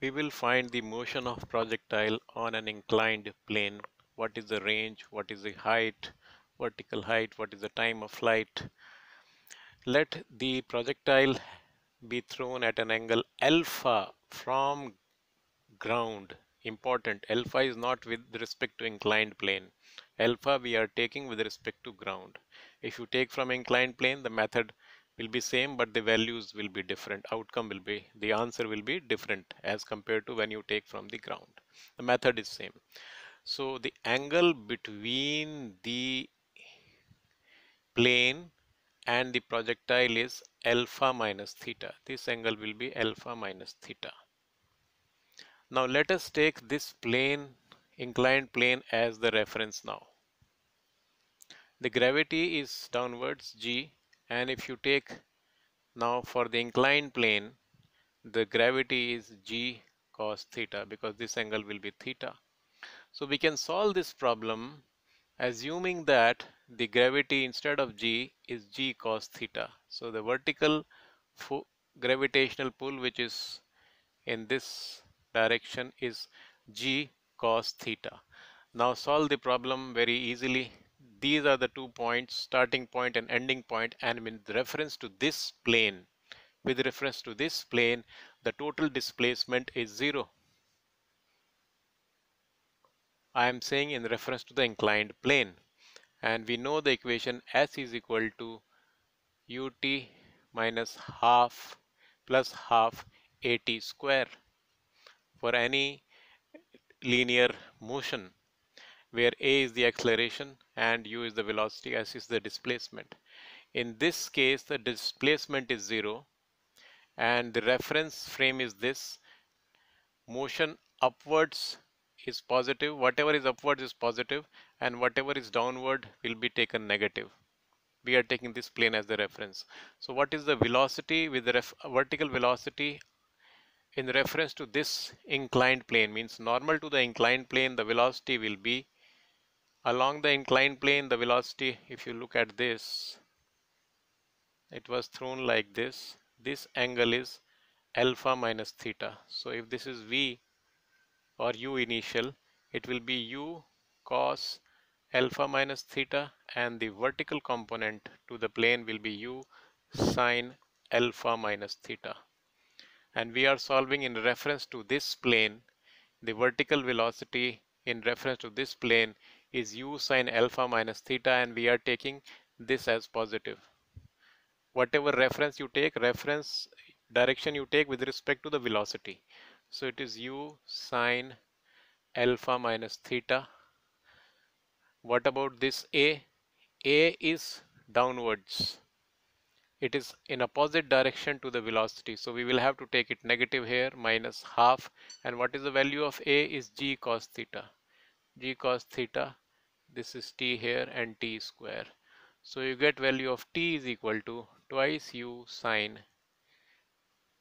we will find the motion of projectile on an inclined plane. What is the range? What is the height? Vertical height? What is the time of flight? Let the projectile be thrown at an angle alpha from ground. Important, alpha is not with respect to inclined plane. Alpha we are taking with respect to ground. If you take from inclined plane, the method will be same but the values will be different. Outcome will be the answer will be different as compared to when you take from the ground. The method is same. So the angle between the plane and the projectile is alpha minus theta. This angle will be alpha minus theta. Now let us take this plane inclined plane as the reference now. The gravity is downwards g and if you take now for the inclined plane the gravity is g cos theta because this angle will be theta. So we can solve this problem assuming that the gravity instead of g is g cos theta. So the vertical gravitational pull which is in this direction is g cos theta. Now solve the problem very easily these are the two points starting point and ending point and with reference to this plane with reference to this plane the total displacement is zero. I am saying in reference to the inclined plane and we know the equation S is equal to ut minus half plus half at square for any linear motion where a is the acceleration and u is the velocity s is the displacement. In this case the displacement is zero and the reference frame is this. Motion upwards is positive. Whatever is upwards is positive and whatever is downward will be taken negative. We are taking this plane as the reference. So what is the velocity with the vertical velocity in reference to this inclined plane? Means normal to the inclined plane the velocity will be along the inclined plane the velocity if you look at this it was thrown like this. This angle is alpha minus theta. So if this is v or u initial it will be u cos alpha minus theta and the vertical component to the plane will be u sine alpha minus theta. And we are solving in reference to this plane the vertical velocity in reference to this plane is u sine alpha minus theta and we are taking this as positive. Whatever reference you take, reference direction you take with respect to the velocity. So it is u sine alpha minus theta. What about this a? a is downwards. It is in opposite direction to the velocity. So we will have to take it negative here minus half. And what is the value of a is g cos theta g cos theta this is t here and t square. So you get value of t is equal to twice u sine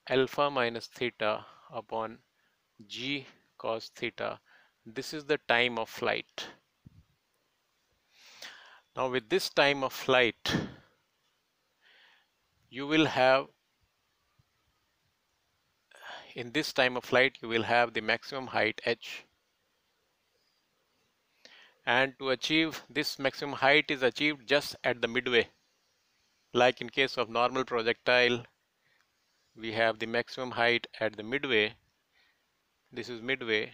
alpha minus theta upon g cos theta. This is the time of flight. Now with this time of flight you will have in this time of flight you will have the maximum height h and to achieve this maximum height is achieved just at the midway. Like in case of normal projectile we have the maximum height at the midway. This is midway.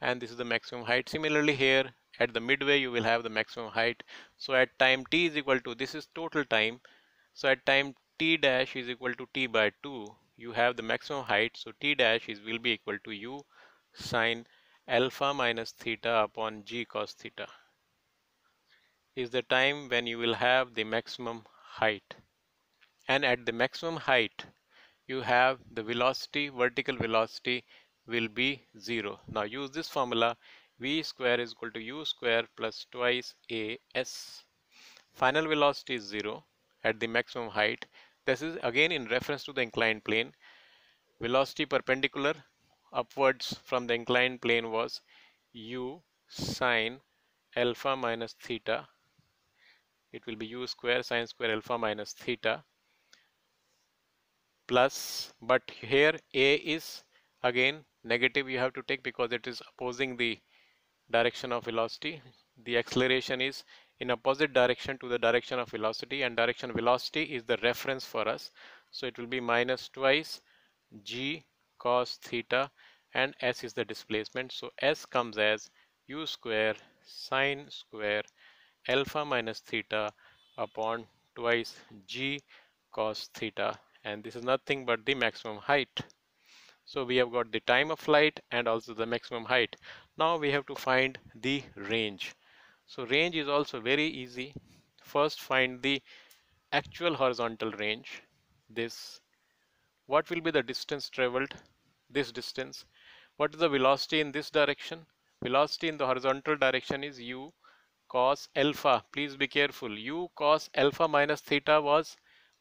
And this is the maximum height. Similarly here at the midway you will have the maximum height. So at time t is equal to this is total time. So at time t dash is equal to t by 2 you have the maximum height. So t dash is will be equal to u sine alpha minus theta upon g cos theta is the time when you will have the maximum height. And at the maximum height you have the velocity vertical velocity will be zero. Now use this formula. V square is equal to u square plus twice a s. Final velocity is zero at the maximum height. This is again in reference to the inclined plane. Velocity perpendicular upwards from the inclined plane was u sine alpha minus theta. It will be u square sine square alpha minus theta plus but here a is again negative you have to take because it is opposing the direction of velocity. The acceleration is in opposite direction to the direction of velocity and direction velocity is the reference for us. So it will be minus twice g cos theta and s is the displacement so s comes as u square sine square alpha minus theta upon twice g cos theta and this is nothing but the maximum height so we have got the time of flight and also the maximum height. Now we have to find the range. So range is also very easy. First find the actual horizontal range. This. What will be the distance traveled? This distance. What is the velocity in this direction? Velocity in the horizontal direction is u cos alpha. Please be careful. u cos alpha minus theta was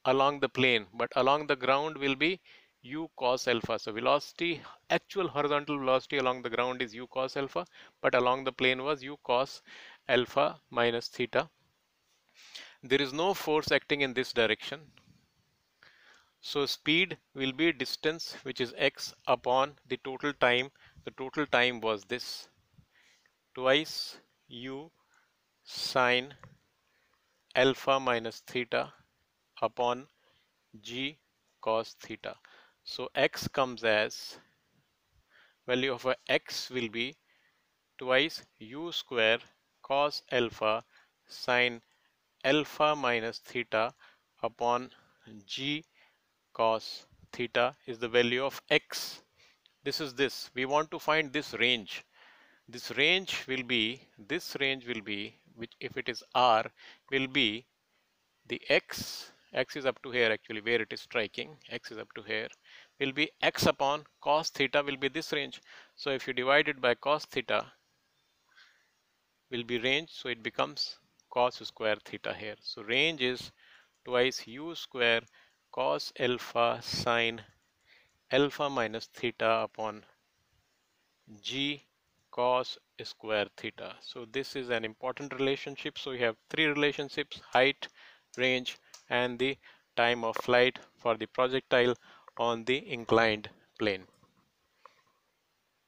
along the plane but along the ground will be u cos alpha. So velocity, actual horizontal velocity along the ground is u cos alpha, but along the plane was u cos alpha minus theta. There is no force acting in this direction. So speed will be distance which is x upon the total time. The total time was this twice u sine alpha minus theta upon g cos theta. So x comes as value of x will be twice u square cos alpha sine alpha minus theta upon g cos theta is the value of x. This is this. We want to find this range. This range will be, this range will be, which if it is r, will be the x x is up to here actually where it is striking x is up to here will be x upon cos theta will be this range so if you divide it by cos theta will be range so it becomes cos square theta here so range is twice u square cos alpha sine alpha minus theta upon g cos square theta so this is an important relationship so we have three relationships height range and the time of flight for the projectile on the inclined plane.